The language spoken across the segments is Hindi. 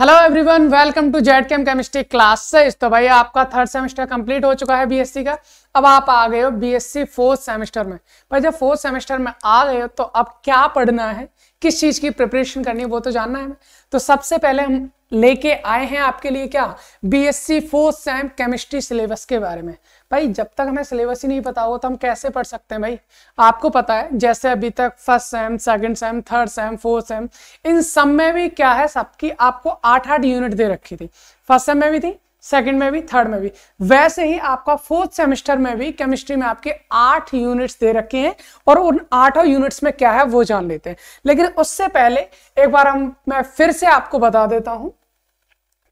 Hello everyone welcome to Z chem chemistry classes तो भाई, आपका थर्ड सेमेस्टर कंप्लीट हो चुका है बीएससी का। अब आप आ गए हो बीएससी फोर्थ सेमेस्टर में। पर जब फोर्थ सेमेस्टर में आ गए हो तो अब क्या पढ़ना है? किस चीज़ की प्रिपरेशन करनी है, वो तो जानना है। तो सबसे पहले हम लेके आए हैं आपके लिए क्या? B S C fourth sem chemistry syllabus के बारे में। भाई, जब तक हमें सिलेबस ही नहीं पता हो तो हम कैसे पढ़ सकते हैं भाई? आपको पता है, जैसे अभी तक first sem second sem third sem fourth sem इन सब में भी क्या है, सबकी आपको आठ आठ यूनिट दे रखी थी। फ़र्स्ट सेम में भी थी सेकंड में भी, थर्ड में भी। वैसे ही आपका फोर्थ सेमेस्टर में भी केमिस्ट्री में आपके आठ यूनिट्स दे रखे हैं और उन आठों यूनिट्स में क्या है वो जान लेते हैं। लेकिन उससे पहले एक बार हम, मैं फिर से आपको बता देता हूँ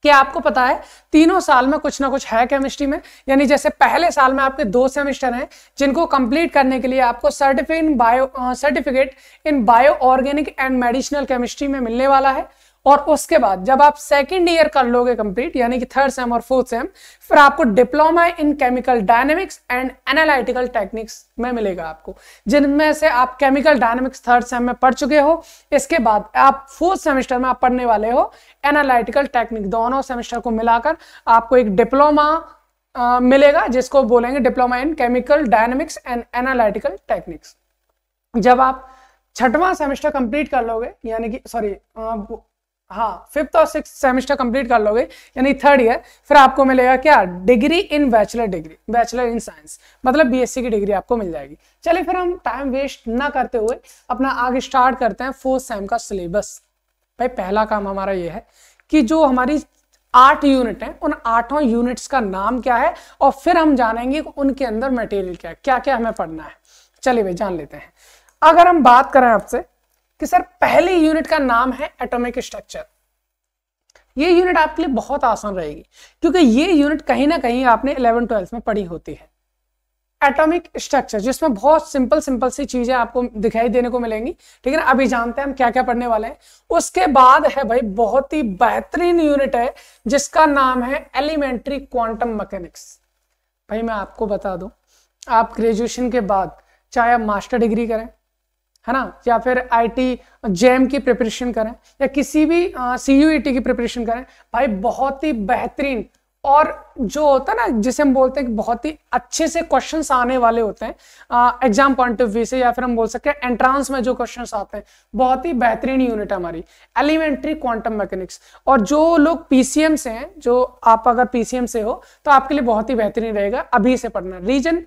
कि आपको पता है, तीनों साल में कुछ ना कुछ है केमिस्ट्री में। यानी जैसे पहले साल में आपके दो सेमेस्टर हैं, जिनको कंप्लीट करने के लिए आपको certificate in bio certificate in bio organic and medicinal chemistry में मिलने वाला है। और उसके बाद जब आप सेकेंड ईयर कर लोगे कंप्लीट यानी कि थर्ड सेम और फोर्थ सेम फिर आपको diploma in chemical dynamics and analytical techniques में मिलेगा आपको, जिनमें से आप केमिकल डायनेमिक्स थर्ड सेम में पढ़ चुके हो। इसके बाद आप फोर्थ सेमेस्टर में आप पढ़ने वाले हो। एनालिटिकल टेक्निक दोनों सेमेस्टर को मिलाकर आपको एक डिप्लोमा मिलेगा, जिसको बोलेंगे diploma in chemical dynamics and analytical techniques जब आप छठवां सेमेस्टर कंप्लीट कर लोगे, यानी कि सॉरी हाँ फिफ्थ और सिक्स सेमेस्टर कंप्लीट कर लोगे, यानी थर्ड ईयर फिर आपको मिलेगा क्या? Degree in bachelor degree bachelor in science मतलब बीएससी की डिग्री आपको मिल जाएगी। चलिए फिर हम टाइम वेस्ट ना करते हुए अपना आगे स्टार्ट करते हैं फोर्थ सेम का सिलेबस भाई, पहला काम हमारा ये है कि जो हमारी आठ यूनिट है, उन आठों यूनिट्स का नाम क्या है? और फिर हम जानेंगे उनके अंदर मटेरियल क्या है क्या क्या हमें पढ़ना है। चलिए भाई, जान लेते हैं। अगर हम बात करें आपसे कि सर, पहली यूनिट का नाम है एटॉमिक स्ट्रक्चर ये यूनिट आपके लिए बहुत आसान रहेगी, क्योंकि ये यूनिट कहीं ना कहीं आपने इलेवन ट्वेल्थ में पढ़ी होती है. एटॉमिक स्ट्रक्चर जिसमें बहुत सिंपल सिंपल सी चीज़ें आपको दिखाई देने को मिलेंगी ठीक है ना अभी जानते हैं हम क्या क्या पढ़ने वाले हैं. उसके बाद है भाई, बहुत ही बेहतरीन यूनिट है, जिसका नाम है एलिमेंट्री क्वांटम मैकेनिक्स भाई, मैं आपको बता दूँ, आप ग्रेजुएशन के बाद चाहे आप मास्टर डिग्री करें है ना? या फिर आईटी जेम की प्रिपरेशन करें, या किसी भी सी यू की प्रिपरेशन करें, भाई बहुत ही बेहतरीन। और जो होता है ना, जिसे हम बोलते हैं कि बहुत ही अच्छे से क्वेश्चंस आने वाले होते हैं एग्ज़ाम पॉइंट ऑफ़ व्यू से, या फिर हम बोल सकते हैं एंट्रांस में जो क्वेश्चंस आते हैं, बहुत ही बेहतरीन यूनिट है हमारी एलिमेंट्री क्वांटम मैकेनिक्स और जो लोग पीसीएम से हैं, जो आप अगर पीसीएम से हो तो आपके लिए बहुत ही बेहतरीन रहेगा, अभी से पढ़ना। रीजन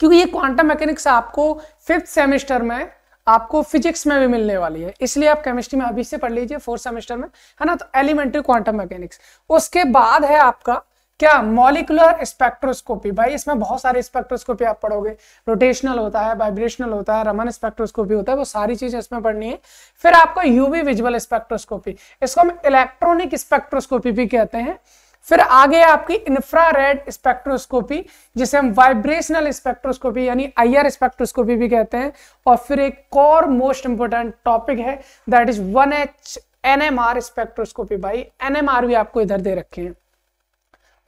क्योंकि ये क्वांटम मैकेनिक्स आपको फिफ्थ सेमेस्टर में, आपको फिजिक्स में भी मिलने वाली है। इसलिए आप केमिस्ट्री में अभी से पढ़ लीजिए फोर्थ सेमेस्टर में, है ना? तो एलिमेंट्री क्वांटम मैकेनिक्स उसके बाद है आपका क्या? मॉलिकुलर स्पेक्ट्रोस्कोपी भाई, इसमें बहुत सारे स्पेक्ट्रोस्कोपी आप पढ़ोगे। रोटेशनल होता है वाइब्रेशनल होता है रमन स्पेक्ट्रोस्कोपी होता है, वो सारी चीज़ें इसमें पढ़नी है। फिर आपका यूवी विजुअल स्पेक्ट्रोस्कोपी इसको हम इलेक्ट्रॉनिक स्पेक्ट्रोस्कोपी भी कहते हैं। फिर आगे आपकी इंफ्रारेड स्पेक्ट्रोस्कोपी जिसे हम वाइब्रेशनल स्पेक्ट्रोस्कोपी यानी आईआर स्पेक्ट्रोस्कोपी भी कहते हैं, और फिर एक और मोस्ट इंपोर्टेंट टॉपिक है that is one H NMR spectroscopy भाई। एनएमआर भी आपको इधर दे रखे हैं।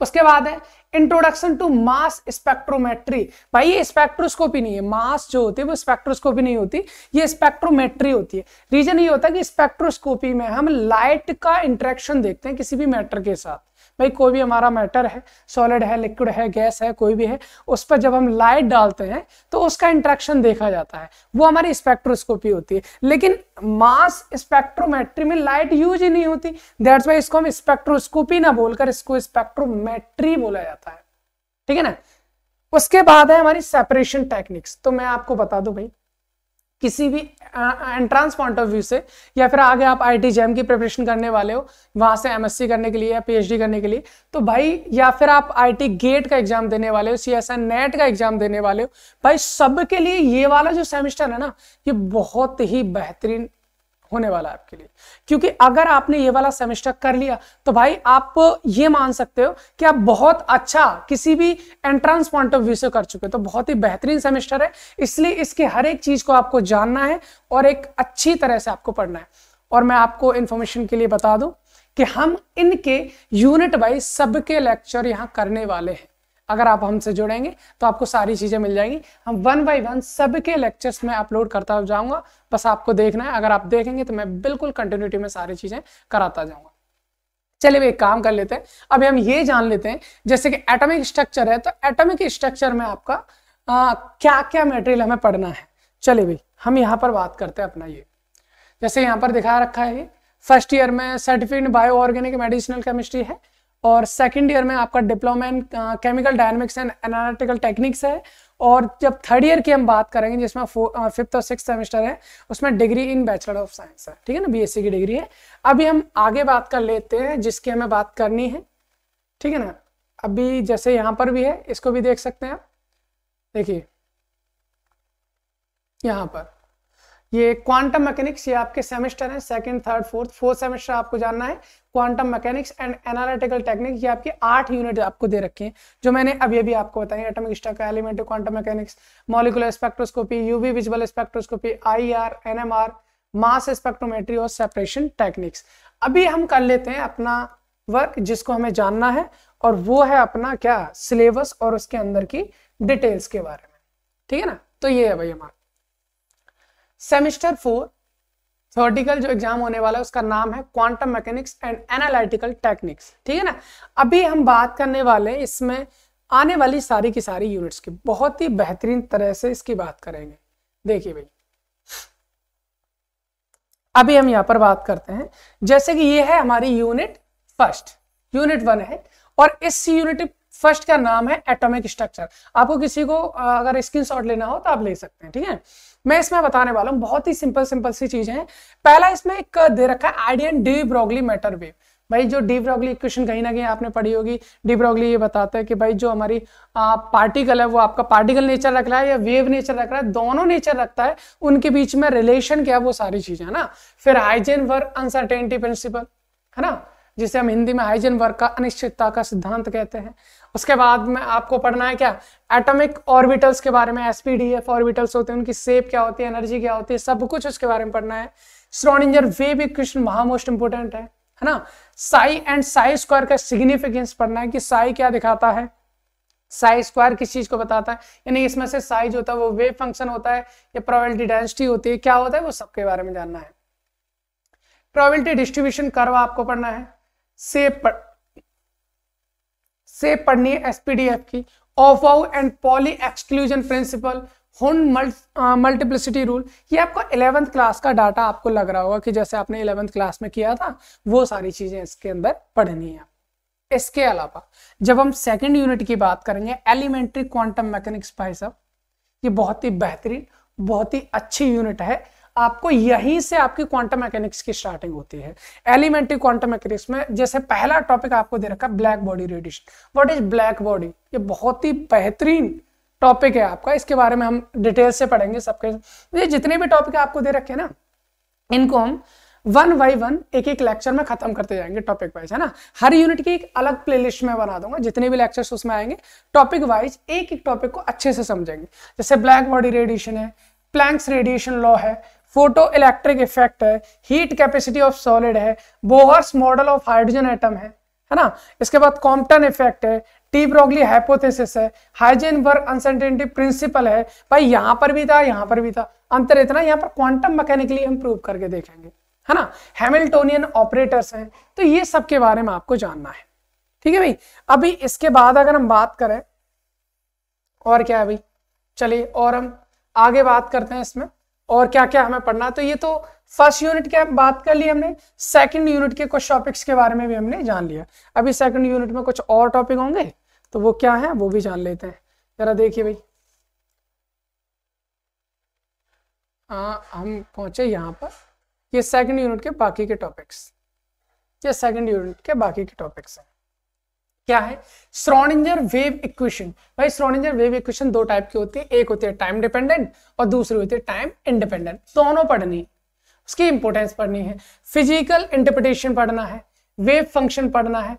उसके बाद है इंट्रोडक्शन टू मास स्पेक्ट्रोमेट्री भाई, ये स्पेक्ट्रोस्कोपी नहीं है। मास जो होती है, वो स्पेक्ट्रोस्कोपी नहीं होती। ये स्पेक्ट्रोमेट्री होती है। रीजन ये होता है कि स्पेक्ट्रोस्कोपी में हम लाइट का इंट्रेक्शन देखते हैं किसी भी मैटर के साथ। भाई, कोई भी हमारा मैटर है सॉलिड है लिक्विड है गैस है, कोई भी है, उस पर जब हम लाइट डालते हैं तो उसका इंट्रैक्शन देखा जाता है। वो हमारी स्पेक्ट्रोस्कोपी होती है। लेकिन मास स्पेक्ट्रोमेट्री में लाइट यूज़ ही नहीं होती। दैट्स वाई इसको हम स्पेक्ट्रोस्कोपी ना बोलकर इसको स्पेक्ट्रोमेट्री बोला जाता है। ठीक है ना? उसके बाद है हमारी सेपरेशन टेक्निक्स तो मैं आपको बता दू भाई, किसी भी एंट्रांस पॉइंट ऑफ़ व्यू से, या फिर आगे आप आई टी की प्रिपरेशन करने वाले हो, वहाँ से एमएससी करने के लिए या पीएचडी करने के लिए तो भाई, या फिर आप आईटी गेट का एग्ज़ाम देने वाले हो सी एस नेट का एग्ज़ाम देने वाले हो, भाई, सबके लिए ये वाला जो सेमिस्टर है ना, ये बहुत ही बेहतरीन होने वाला है आपके लिए। क्योंकि अगर आपने ये वाला सेमेस्टर कर लिया तो भाई आप ये मान सकते हो कि आप बहुत अच्छा किसी भी एंट्रांस पॉइंट ऑफ़ व्यू से कर चुके तो बहुत ही बेहतरीन सेमेस्टर है। इसलिए इसके हर एक चीज़ को आपको जानना है और एक अच्छी तरह से आपको पढ़ना है। और मैं आपको इन्फॉर्मेशन के लिए बता दूँ कि हम इनके यूनिट वाइज सबके लेक्चर यहाँ करने वाले हैं। अगर आप हमसे जुड़ेंगे तो आपको सारी चीज़ें मिल जाएँगी। हम वन बाई वन सबके लेक्चर्स में अपलोड करता जाऊँगा। बस आपको देखना है। अगर आप देखेंगे तो मैं बिल्कुल कंटिन्यूटी में सारी चीज़ें कराता जाऊँगा। चलिए एक काम कर लेते हैं। अभी हम ये जान लेते हैं जैसे कि एटॉमिक स्ट्रक्चर है तो एटॉमिक स्ट्रक्चर में आपका आ, क्या क्या मटेरियल हमें पढ़ना है? चलिए भाई हम यहाँ पर बात करते हैं अपना ये। जैसे यहाँ पर दिखा रखा है फ़र्स्ट ईयर में certificate bio organic medicinal chemistry है। और सेकेंड ईयर में आपका diploma in chemical dynamics and analytical techniques है। और जब थर्ड ईयर की हम बात करेंगे, जिसमें फिफ्थ और सिक्स सेमेस्टर है, उसमें degree in bachelor of science है। ठीक है ना? बीएससी की डिग्री है। अभी हम आगे बात कर लेते हैं, जिसकी हमें बात करनी है। ठीक है ना? अभी जैसे यहाँ पर भी है, इसको भी देख सकते हैं आप। देखिए। यहाँ पर। ये क्वांटम मैकेनिक्स ये आपके सेमेस्टर है second third fourth fourth semester आपको जानना है। Quantum mechanics and analytical technique ये आपकी आठ यूनिट आपको दे रखी हैं, जो मैंने अभी अभी आपको बताई। Atomic structure element quantum mechanics molecular spectroscopy UV visual spectroscopy IR NMR mass spectrometry और सेपरेशन टेक्निक्स अभी हम कर लेते हैं अपना वर्क जिसको हमें जानना है, और वो है अपना क्या? सिलेबस और उसके अंदर की डिटेल्स के बारे में। ठीक है ना? तो ये है भाई हमारा। सेमिस्टर फोर थर्टिकल जो एग्ज़ाम होने वाला है, उसका नाम है quantum mechanics and analytical techniques ठीक है ना? अभी हम बात करने वाले इसमें आने वाली सारी की सारी यूनिट्स की। बहुत ही बेहतरीन तरह से इसकी बात करेंगे। देखिए भाई अभी हम यहाँ पर बात करते हैं। जैसे कि ये है हमारी यूनिट फ़र्स्ट यूनिट वन है और इस यूनिट फ़र्स्ट का नाम है एटॉमिक स्ट्रक्चर। आपको किसी को अगर स्क्रीन शॉट लेना हो तो आप ले सकते हैं, ठीक है? मैं इसमें बताने वाला हूँ, बहुत ही सिंपल सिंपल सी चीज़ें हैं। पहला इसमें एक दे रखा है आइडियन डी ब्रॉगली मैटर वेव। भाई, जो डी ब्रॉगली इक्वेशन कहीं ना कहीं आपने पढ़ी होगी, डी ब्रॉगली ये बताता है कि भाई, जो हमारी पार्टिकल है, वो आपका पार्टिकल नेचर रख रहा है या वेव नेचर रख रहा है, दोनों नेचर रखता है, उनके बीच में रिलेशन क्या है, वो सारी चीज़ें, है ना? फिर हाइजेन वर्क अनसर्टेनिटी प्रिंसिपल, है ना? जिसे हम हिंदी में हाइजेन वर्क का अनिश्चितता का सिद्धांत कहते हैं। उसके बाद में आपको पढ़ना है क्या? एटॉमिक ऑर्बिटल्स के बारे में एसपीडीएफ ऑर्बिटल्स होते हैं उनकी सेप क्या होती है एनर्जी क्या होती है सब कुछ उसके बारे में पढ़ना है। स्ट्रोनिंजर वेव इक्वेशन वहाँ मोस्ट इंपोर्टेंट है है ना? साई एंड साई स्क्वायर का सिग्निफिकेंस पढ़ना है कि साई क्या दिखाता है। साई स्क्वायर किस चीज़ को बताता है? यानी इसमें से साई जो होता है वो वेव फ़ंक्शन होता है या प्रोबेबिलिटी डेंसिटी होती है क्या होता है वो सबके बारे में जानना है। प्रोबेबिलिटी डिस्ट्रीब्यूशन कर्व आपको पढ़ना है। से पढ़, से पढ़नी है एसपीडीएफ की। Aufbau and Pauli exclusion principle Hund multiplicity rule ये आपको इलेवेंथ क्लास का डाटा आपको लग रहा होगा कि जैसे आपने इलेवेंथ क्लास में किया था, वो सारी चीज़ें इसके अंदर पढ़नी है। इसके अलावा, जब हम सेकेंड यूनिट की बात करेंगे एलिमेंट्री क्वांटम मैकेनिक्स भाई साहब, ये बहुत ही बेहतरीन, बहुत ही अच्छी यूनिट है। आपको यहीं से आपकी क्वांटम मैकेनिक्स की स्टार्टिंग होती है। एलिमेंट्री क्वांटम मैकेनिक्स में जैसे पहला टॉपिक आपको दे रखा black body radiation what is black body ये बहुत ही बेहतरीन टॉपिक है आपका। इसके बारे में हम डिटेल से पढ़ेंगे सबके। ये जितने भी टॉपिक आपको दे रखे ना, इनको हम वन बाई वन एक एक लेक्चर में खत्म करते जाएँगे टॉपिक वाइज है ना? हर यूनिट की एक अलग प्लेलिस्ट में बना दूँगा। जितने भी लेक्चर्स उसमें आएँगे टॉपिक वाइज एक एक टॉपिक को अच्छे से समझेंगे। जैसे ब्लैक बॉडी रेडिएशन है प्लैंक्स रेडिएशन लॉ है फ़ोटो इलेक्ट्रिक इफ़ेक्ट है हीट कैपेसिटी ऑफ़ सॉलिड है Bohr's model of hydrogen atom है है ना? इसके बाद कॉम्पटन इफ़ेक्ट है टी ब्रोगली हाइपोथेसिस है हाइजेन वर्क अनसर्टेनिटी प्रिंसिपल है। भाई, यहाँ पर भी था, यहाँ पर भी था। अंतर इतना, यहाँ पर क्वांटम मैकेनिकली हम प्रूव करके देखेंगे, है ना? हैमिल्टोनियन ऑपरेटर्स हैं तो ये सब के बारे में आपको जानना है। ठीक है भाई? अभी इसके बाद अगर हम बात करें, और क्या है भाई? चलिए, और हम आगे बात करते हैं इसमें। और क्या क्या हमें पढ़ना तो ये तो फ़र्स्ट यूनिट की बात कर ली हमने सेकंड यूनिट के कुछ टॉपिक्स के बारे में भी हमने जान लिया। अभी सेकंड यूनिट में कुछ और टॉपिक होंगे तो वो क्या है वो भी जान लेते हैं। जरा देखिए भाई। आ, हम पहुँचे यहाँ पर। ये सेकंड यूनिट के बाकी के टॉपिक्स ये सेकंड यूनिट के बाकी के टॉपिक्स हैं। क्या है? स्ट्रोनिंजर वेव इक्वेशन भाई स्ट्रोनिंजर वेव इक्वेशन दो टाइप की होती है. एक होती है टाइम डिपेंडेंट और दूसरी होती है टाइम इंडिपेंडेंट दोनों पढ़नी उसकी इंपोर्टेंस पढ़नी है. फ़िज़िकल इंटरप्रिटेशन पढ़ना है. वेव फ़ंक्शन पढ़ना है.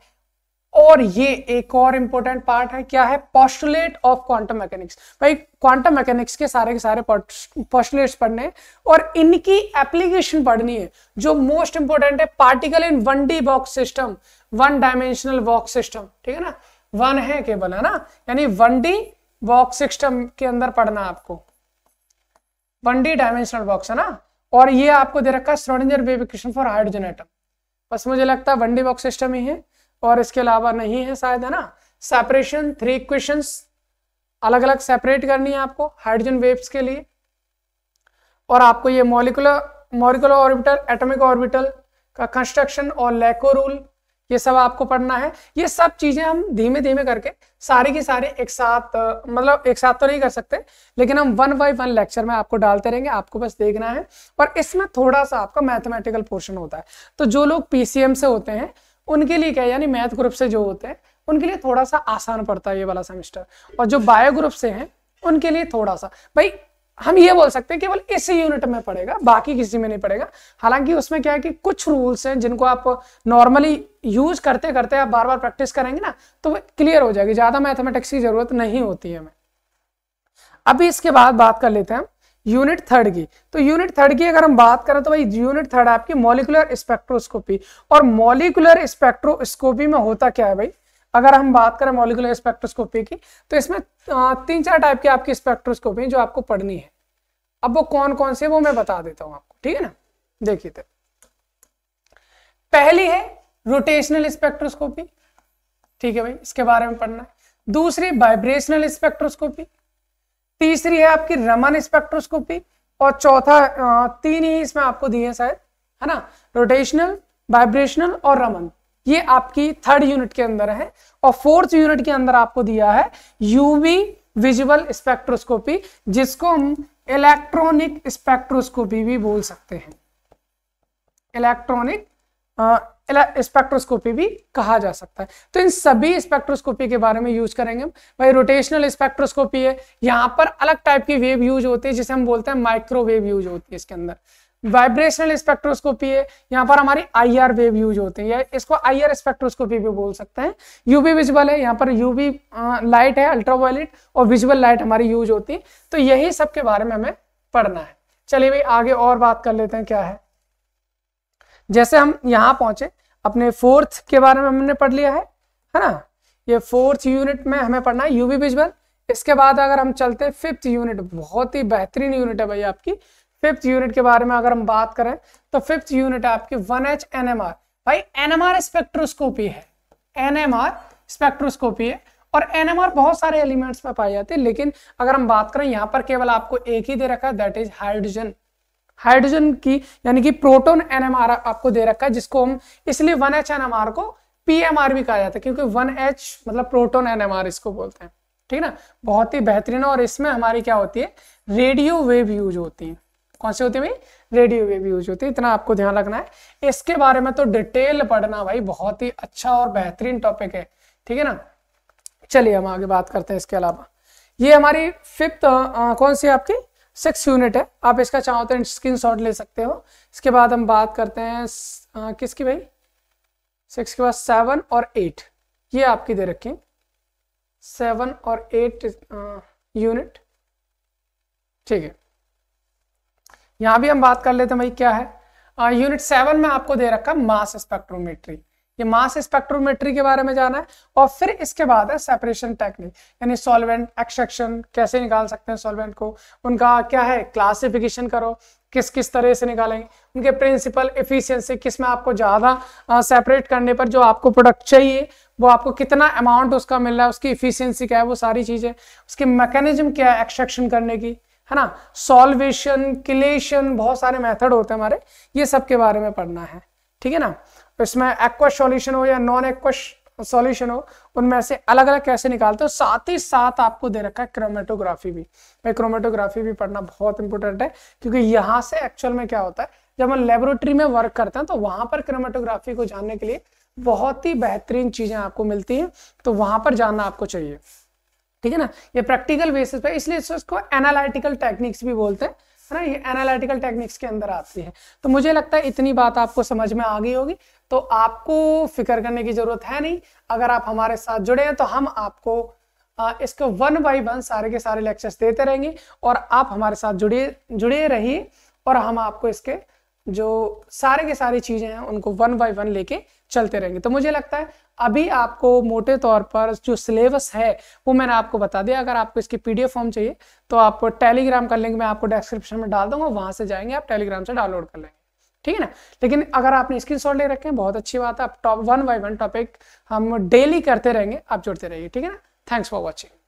और ये एक और इंपॉर्टेंट पार्ट है. क्या है? पॉस्टुलेट ऑफ़ क्वांटम मैकेनिक्स भाई क्वांटम मैकेनिक्स के सारे के सारे पॉस्टुलेट्स पढ़ने और इनकी एप्लीकेशन पढ़नी है. जो मोस्ट इंपॉर्टेंट है particle in one D box system one dimensional box system, ठीक है ना? वन है केवल, है ना? यानी वन डी बॉक्स सिस्टम के अंदर पढ़ना आपको। वन डी डायमेंशनल बॉक्स है ना? और ये आपको दे रखा है Schrodinger wave equation for hydrogen atom बस मुझे लगता है वनडी बॉक्स सिस्टम ही है, और इसके अलावा नहीं है शायद, है ना? सेपरेशन थ्री इक्वेशंस अलग अलग सेपरेट करनी है आपको हाइड्रोजन वेव्स के लिए। और आपको ये molecular molecular orbital atomic orbital का कंस्ट्रक्शन और लेको रूल ये सब आपको पढ़ना है। ये सब चीज़ें हम धीमे धीमे करके सारी की सारी एक साथ मतलब एक साथ तो नहीं कर सकते, लेकिन हम वन बाई वन लेक्चर में आपको डालते रहेंगे, आपको बस देखना है और इसमें थोड़ा सा आपका मैथमेटिकल पोर्शन होता है। तो जो लोग पीसीएम से होते हैं, उनके लिए क्या यानी मैथ ग्रुप से जो होते हैं, उनके लिए थोड़ा सा आसान पड़ता है ये वाला सेमेस्टर और जो बायो ग्रुप से हैं, उनके लिए थोड़ा सा। भाई, हम ये बोल सकते हैं, केवल इस यूनिट में पड़ेगा बाकी किसी में नहीं पड़ेगा हालाँकि उसमें क्या है कि कुछ रूल्स हैं जिनको आप नॉर्मली यूज़ करते करते आप बार बार प्रैक्टिस करेंगे ना तो क्लियर हो जाएगी। ज़्यादा मैथमेटिक्स की ज़रूरत नहीं होती है हमें। अभी इसके बाद बात कर लेते हैं यूनिट थर्ड की। तो यूनिट थर्ड की अगर हम बात करें तो भाई यूनिट थर्ड आपकी मॉलिकुलर स्पेक्ट्रोस्कोपी और मॉलिकुलर स्पेक्ट्रोस्कोपी में होता क्या है भाई? अगर हम बात करें मॉलिकुलर स्पेक्ट्रोस्कोपी की तो इसमें तीन चार टाइप की आपकी स्पेक्ट्रोस्कोपी जो आपको पढ़नी है। अब वो कौन कौन से वो मैं बता देता हूँ आपको, ठीक है ना? देखिए तो। पहली है रोटेशनल स्पेक्ट्रोस्कोपी। ठीक है भाई, इसके बारे में पढ़ना है। दूसरी, वाइब्रेशनल स्पेक्ट्रोस्कोपी। तीसरी है आपकी रमन स्पेक्ट्रोस्कोपी। और चौथा तीन ही इसमें आपको दिए शायद, है ना? रोटेशनल, वाइब्रेशनल और रमन। ये आपकी थर्ड यूनिट के अंदर है। और फोर्थ यूनिट के अंदर आपको दिया है यूवी विजुअल स्पेक्ट्रोस्कोपी, जिसको हम इलेक्ट्रॉनिक स्पेक्ट्रोस्कोपी भी बोल सकते हैं। इलेक्ट्रॉनिक स्पेक्ट्रोस्कोपी भी कहा जा सकता है। तो इन सभी स्पेक्ट्रोस्कोपी के बारे में यूज़ करेंगे भाई रोटेशनल स्पेक्ट्रोस्कोपी है। यहाँ पर अलग टाइप की वेव यूज़ होती है, जिसे हम बोलते हैं माइक्रोवेव यूज़ होती है इसके अंदर। वाइब्रेशनल स्पेक्ट्रोस्कोपी है। यहाँ पर हमारी आई आर वेव यूज़ होती है। इसको आई आर स्पेक्ट्रोस्कोपी भी बोल सकते हैं। यूवी विजुअल है। यहाँ पर यूवी लाइट है अल्ट्रावायलेट और विजुअल लाइट हमारी यूज़ होती है। तो यही सब के बारे में हमें पढ़ना है। चलिए भाई, आगे और बात कर लेते हैं क्या है। जैसे हम यहाँ पहुँचे अपने फोर्थ के बारे में हमने पढ़ लिया है है ना? ये फोर्थ यूनिट में हमें पढ़ना है यूवी विजुअल इसके बाद अगर हम चलते हैं फिफ्थ यूनिट बहुत ही बेहतरीन यूनिट है भाई आपकी। फिफ्थ यूनिट के बारे में अगर हम बात करें तो फिफ्थ यूनिट है आपकी one H N M R भाई एन एम आर स्पेक्ट्रोस्कोपी है। एन एम आर स्पेक्ट्रोस्कोपी है। और एन एम आर बहुत सारे एलिमेंट्स में पाई जाती है, लेकिन अगर हम बात करें, यहाँ पर केवल आपको एक ही दे रखा है दैट इज़ हाइड्रोजन हाइड्रोजन की, यानी कि प्रोटोन एन आपको दे रखा है, जिसको हम इसलिए one H N M R को पी एम आर भी कहा जाता है, क्योंकि वन एच मतलब प्रोटोन एन इसको बोलते हैं। ठीक ना? बहुत ही बेहतरीन और इसमें हमारी क्या होती है? रेडियो वेव यूज़ होती है। कौन सी होती है भाई? रेडियो वेव यूज़ होती है। इतना आपको ध्यान रखना है। इसके बारे में तो डिटेल पढ़ना भाई, बहुत ही अच्छा और बेहतरीन टॉपिक है। ठीक है ना? चलिए हम आगे बात करते हैं इसके अलावा। ये हमारी फिफ्थ कौन सी आपकी? सिक्स यूनिट है। आप इसका चाहो तो स्क्रीन शॉट ले सकते हो। इसके बाद हम बात करते हैं आ, किसकी भाई? सिक्स के बाद सेवन और एट ये आपकी दे रखी सेवन और एट यूनिट ठीक है। यहाँ भी हम बात कर लेते हैं भाई क्या है। यूनिट सेवन में आपको दे रखा मास स्पेक्ट्रोमेट्री ये मास स्पेक्ट्रोमेट्री के बारे में जाना है और फिर इसके बाद है सेपरेशन टेक्निक यानी सॉल्वेंट एक्सट्रैक्शन कैसे निकाल सकते हैं सॉल्वेंट को, उनका क्या है क्लासिफिकेशन करो, किस किस तरह से निकालेंगे, उनके प्रिंसिपल एफिशिएंसी किसमें आपको ज़्यादा सेपरेट करने पर जो आपको प्रोडक्ट चाहिए, वो आपको कितना अमाउंट उसका मिल रहा है, उसकी इफिशियंसी क्या है, वो सारी चीज़ें, उसकी मैकेनिज्म क्या है एक्सट्रैक्शन करने की, है ना? सॉल्वेशन किलेशन बहुत सारे मेथड होते हैं हमारे, ये सब के बारे में पढ़ना है, ठीक है ना? इसमें एक्वा सॉल्यूशन हो या नॉन एक्वा सॉल्यूशन हो, उनमें से अलग अलग कैसे निकालते हो? साथ ही साथ आपको दे रखा है क्रोमेटोग्राफी भी। भाई क्रोमेटोग्राफी भी पढ़ना बहुत इंपॉर्टेंट है, क्योंकि यहाँ से एक्चुअल में क्या होता है, जब हम लेबोरेटरी में वर्क करते हैं तो वहाँ पर क्रोमेटोग्राफी को जानने के लिए बहुत ही बेहतरीन चीज़ें आपको मिलती हैं तो वहाँ पर जानना आपको चाहिए। ठीक है ना? ये प्रैक्टिकल बेसिस पे, इसलिए इसको एनालिटिकल टेक्निक्स भी बोलते हैं। है ना ये एनालिटिकल टेक्निक्स के अंदर आती है। तो मुझे लगता है इतनी बात आपको समझ में आ गई होगी। तो आपको फ़िक्र करने की ज़रूरत है नहीं। अगर आप हमारे साथ जुड़े हैं तो हम आपको इसको वन बाई वन सारे के सारे लेक्चर्स देते रहेंगे और आप हमारे साथ जुड़े जुड़े रहिए और हम आपको इसके जो सारे के सारी चीज़ें हैं उनको वन बाई वन लेके चलते रहेंगे। तो मुझे लगता है अभी आपको मोटे तौर पर जो सिलेबस है, वो मैंने आपको बता दिया। अगर आपको इसकी पीडीएफ फॉर्म चाहिए तो आप टेलीग्राम का लिंक मैं आपको डिस्क्रिप्शन में डाल दूँगा, वहाँ से जाएँगे, आप टेलीग्राम से डाउनलोड कर लेंगे। ठीक है ना? लेकिन अगर आपने स्क्रीन शॉट ले रखे हैं, बहुत अच्छी बात है। आप top one by one topic हम डेली करते रहेंगे, आप जुड़ते रहिए। ठीक है ना? Thanks for watching.